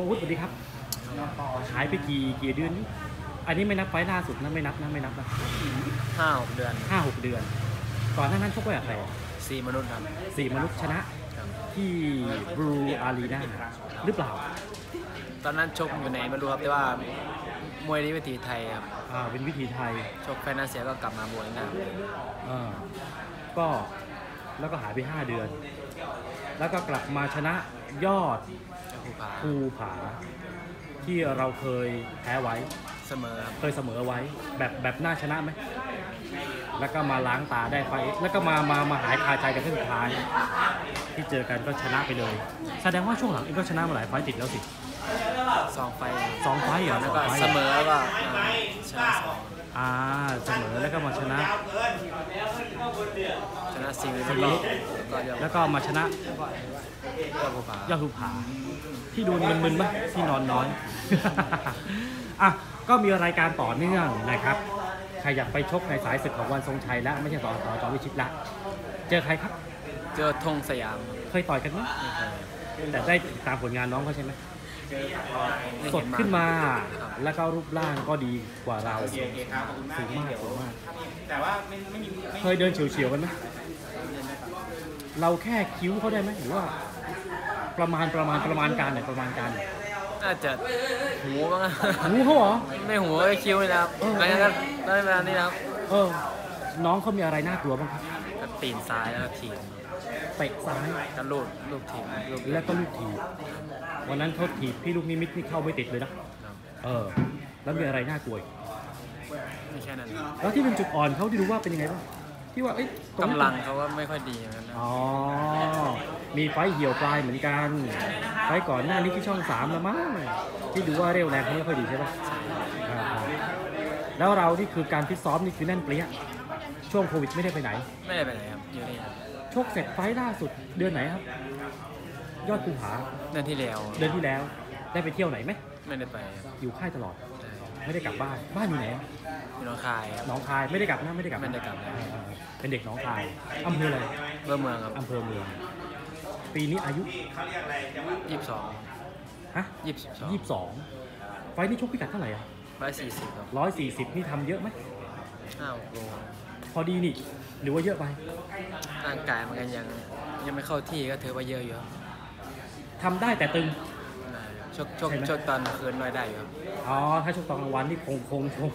อ้วุฒิสวัสดีครับหายไปกี่กี่เดือนนี่อันนี้ไม่นับไฟล์ล่าสุดนะไม่นับนะไม่นับนะห้าหกเดือนห้าหกเดือนก่อนหน้านั้นชกไว้กับใครสี่มนุษย์ครับสี่มนุษย์ชนะที่บรูอารีนาหรือเปล่า ตอนนั้นชกอยู่ไหนไม่รู้ครับแต่ว่ามวยนี้วิถีไทยครับอ่าเป็นวิธีไทยชกแฟนนาเซียก็กลับมามวยนะครับอ่าก็แล้วก็หายไป 5 เดือน แล้วก็กลับมาชนะยอดเจ้า ภูผาภูผา ที่เราเคยแพ้ไว้เสมอครับเคยเสมอไว้ แบบแบบน่าชนะไหมแล้วก็มาล้างตาได้ไฟล์แล้วก็มามามาหายคาใจกันที่สุดท้าย ที่เจอกันก็ชนะไปเลย แสดงว่าช่วงหลังเองก็ชนะมาหลายไฟล์ติดแล้วสิสองไฟล์สองไฟล์เหรอแล้สวองก็ไฟล์เสมอแล้วก็อ่าชนะสองอ่าเสมอแล้วก็มาชนะช นะสี่สี่แล้วก็ยอดแล้วก็มาชนะยอดภูผายอดภูผาที่ดูมึนๆบ้างที่นอนน้อยอะก็มีรายการต่อเนื่องนะครับ ใครอยากไปชกในสายศึกของวันทรงชัยแล้วไม่ใช่ต่อต่อจอวิชิตละ เจอใครครับ เจอธงสยาม เคยต่อยกันไหมไม่เคยแต่ได้ตามผลงานน้องเขาใช่ไหมไม่ สเห็ดนขึ้นมาครับแล้วก็รูปร่างก็ดีกว่าเราโอเคโอเคครับขอบคุณมากสูงมากสูงมากแต่ว่าไม่ไม่มีไม่เคยเดินเฉียวๆกันไหมเราแค่คิ้วเขาได้ไหมหรือว่า ประมาณประมาณประมาณการหน่อยประมาณการหน่อยน่าจะหูบ้างนะหูเขาเหรอไม่หูก็คิ้วเลยนะครับเออไม่งั้นก็ได้เวลานี้นะครับ เออ น้องเขามีอะไรน่ากลัวบ้างครับก็ตีนซ้ายแล้วก็ถีบ เตะซ้ายก็ลูดลูกถีบลูกแล้วก็ลูกถีบวันนั้นเขาถีบพี่ลูกนิมิตนี่เข้าไม่ติดเลยนะครับเออ แล้วมีอะไรน่ากลัวอีกไม่แค่นั้นครับแล้วที่เป็นจุดอ่อนเขาที่รู้ว่าเป็นยังไงบ้างที่ว่าเอ้ยตรงนี้กำลังเขาก็ไม่ค่อยดีเหมือนกันนะอ๋อ มีไฟเหี่ยวปลายเหมือนกัน ไฟก่อนหน้านี้ที่ช่องสามแล้วมั้งที่ดูว่าเร็วแรงเขาไม่ค่อยดีใช่ปะอ่าๆแล้วเรานี่คือการฟิตซ้อมนี่คือแน่นเปรี้ยช่วงโควิดไม่ได้ไปไหน ไม่ได้ไปไหนครับอยู่นี่ครับ ชกเสร็จไฟล์ล่าสุดเดือนไหนครับ ยอดภูผาเดือนที่แล้วเดือนที่แล้ว ได้ไปเที่ยวไหนไหมไม่ได้ไปครับอยู่ค่ายตลอดใช่ไม่ได้กลับบ้านบ้านอยู่ไหนอะอยู่หน้องคายครับ หนองคายไม่ได้กลับนะไม่ได้กลับนะไม่ได้กลับนะอ่าๆเป็นเด็กหนองคายอำเภออะไรเบอร์เมืองครับอำเภอเมือง ปีนี้อายุยี่สิบสองฮะยี่สิบสองยี่สิบสองไฟล์นี้ชกพิกัดเท่าไหร่อะร้อยสี่สิบครับร้อยสี่สิบนี่ทำเยอะไหมห้าหกโล พอดีนี่ หรือว่าเยอะไปร่างกายมันกันยังยังไม่เข้าที่ก็ถือว่าเยอะอยู่ครับทำได้แต่ตึงได้ชกชกใช่ไหมชกตอนคืนน้อยได้อยู่ครับอ๋อถ้าชกตอนกลางวันนี่คงคงคง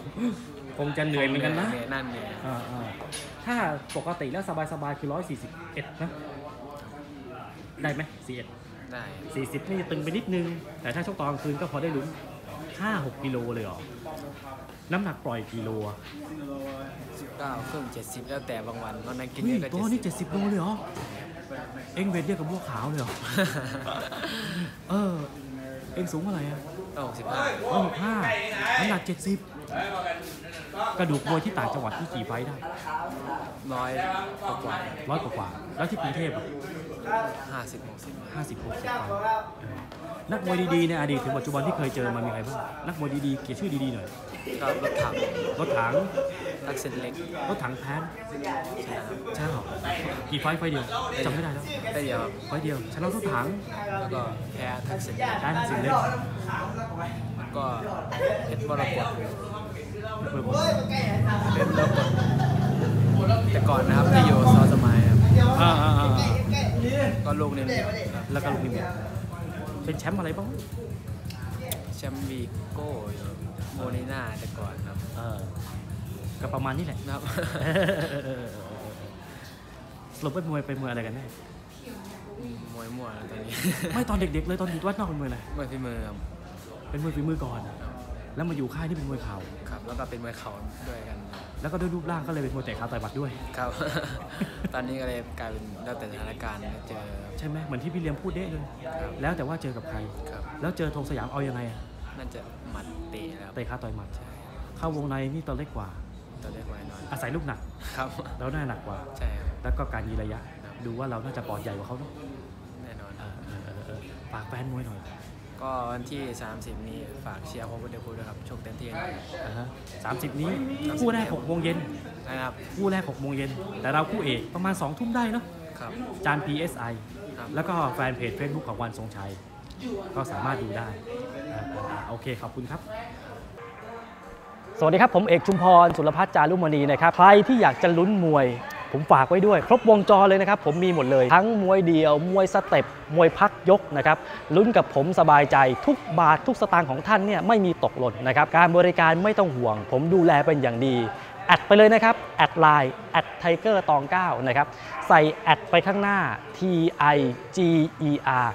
คงจะเหนื่อยเหมือนกันนะเหนื่อยนั่นเหนื่อยอ่าอ่าถ้าปกติแล้วสบายๆคือร้อยสี่สิบเอ็ดนะได้ไหมสี่เอ็ดได้สี่สิบนี่ตึงไปนิดนึง แต่ถ้าชกตอนกลางคืนก็พอได้ลุ้นห้าหกกิโลเลยเหรอ น้ำหนักปล่อยกิโลอะสิบเก้าครึ่งเจ็ดสิบแล้วแต่บางวันวันนั้นกินเฮ้เยยอะก็ตัวเจ็นี้ดเจ็ดสิบโลเลยเหรอ เอ็งเวทเดียวกับบัวขาวเลยเหรอ เออ เอ็งสูงเท่าไหร่อะก็หกสิบห้า ร้อยหกห้าน้ำหนักเจ็ดสิบ กระดูกมวยที่ต่างจังหวัดที่กี่ไฟต์ได้ร้อยกว่าร้อยกว่าๆแล้วที่กรุงเทพอะห้าสิบหกสิบห้าสิบหกสิบไฟต์เออนักมวยดีๆในอดีตถึงปัจจุบันที่เคยเจอมามีใครบ้างนักมวยดีๆเกียรติชื่อดีๆหน่อยก็รถถังรถถังทักเซนเล็กรถถังแพนชนะใช่หรอกี่ไฟต์ไฟต์เดียวจำไม่ได้แล้วได้เดียวครับไฟต์เดียวชนะรถถังแล้วก็แพ้ทักเซนเล็กได้ทั้งสิ่งเล็กแล้วก็เพชรมรกต เพิ่ม เพชรมรกต แต่ก่อนนะครับที่อยู่ซอสมัยครับอ่าอ่าอ่าก็ลูกนี่เลยครับแล้วก็ลูกนิมิตเป็นแชมป์อะไรบ้างแชมป์วีโก้อยู่โมนิน่าแต่ก่อนครับเออก็ประมาณนี้แหละนะครับสรุปเป็นมวยเป็นมวยอะไรกันแน่มวยมั่วแล้วตอนนี้ ไม่ตอนเด็กๆเลยตอนอยู่วัดนอกเป็นมวยอะไรมวยฝีมือครับเป็นมวยฝีมือก่อน แล้วมาอยู่ค่ายที่เป็นมวยเข่าครับ แล้วก็เป็นมวยเข่าด้วยกัน แล้วก็ด้วยรูปร่างก็เลยเป็นมวยเตะขาต่อยหมัดด้วย ครับ ตอนนี้ก็เลยกลายเป็นแล้วแต่สถานการณ์เจอ ใช่ไหมเหมือนที่พี่เลี้ยงพูดเด้เลยครับแล้วแต่ว่าเจอกับใครครับแล้วเจอธงสยามเอายังไงอะน่าจะหมัดเตะแล้วเตะขาต่อยหมัดใช่เข้าวงในนี่ตัวเล็กกว่าตัวเล็กไว้หน่อยอาศัยลูกหนัก ครับแล้วหน้าหนักกว่า ใช่ครับแล้วก็การยืนระยะ ดูว่าเราน่าจะปอดใหญ่กว่าเขาเนอะแน่นอนเออเออเออเออฝากแฟนมวยหน่อย ก็วันที่ 30 นี้ฝากเชียร์พงศ์พุทธคุณด้วยครับ โชคเต็มที่นะสามสิบนี้คู่แรกหกโมงเย็นนะครับ คู่แรก6โมงเย็นแต่เราคู่เอกประมาณ2ทุ่มได้เนาะครับ จาน PSI ครับ แล้วก็แฟนเพจ Facebook ของวันทรงชัย ก็สามารถดูได้อ่าอ่าโอเคขอบคุณครับ สวัสดีครับ ผมเอกชุมพร สุรพัฒน์จารุมณีนะครับ ใครที่อยากจะลุ้นมวย ผมฝากไว้ด้วย ครบวงจรเลยนะครับ ผมมีหมดเลย ทั้งมวยเดียว มวยสเต็ปมวยพักยกนะครับลุ้นกับผมสบายใจทุกบาททุกสตางค์ของท่านเนี่ยไม่มีตกหล่นนะครับการบริการไม่ต้องห่วง ผมดูแลเป็นอย่างดี add ไปเลยนะครับ add Line add Tiger ตอง9นะครับใส่ add ไปข้างหน้า T I G E R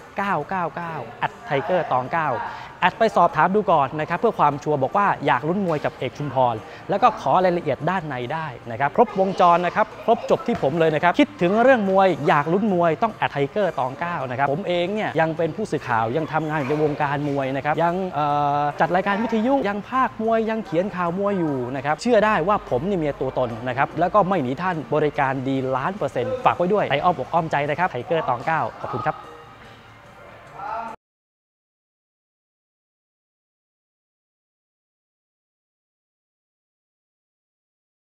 999 add Tiger ตอง9 add ไปสอบถามดูก่อนนะครับเพื่อความชัวร์บอกว่าอยากลุ้นมวยกับเอกชุมพร แล้วก็ขอรายละเอียดด้านในได้นะครับครบวงจรนะครับครบจบที่ผมเลยนะครับคิดถึงเรื่องมวยอยากลุ้นมวยต้อง add Tiger ตอง9นะครับผมเองเนี่ยยังเป็นผู้สื่อข่าวยังทำงานอยู่ในวงการมวยนะครับยังจัดรายการวิทยุยังภาคมวยยังเขียนข่าวมวยอยู่นะครับเชื่อได้ว่าผมนี่มีตัวตนนะครับแล้วก็ไม่หนีท่านบริการดีล้านเปอร์เซ็นต์ฝากไว้ด้วยไออ้อมอกอ้อมใจนะครับไทเกอร์ตอง9ขอบคุณครับ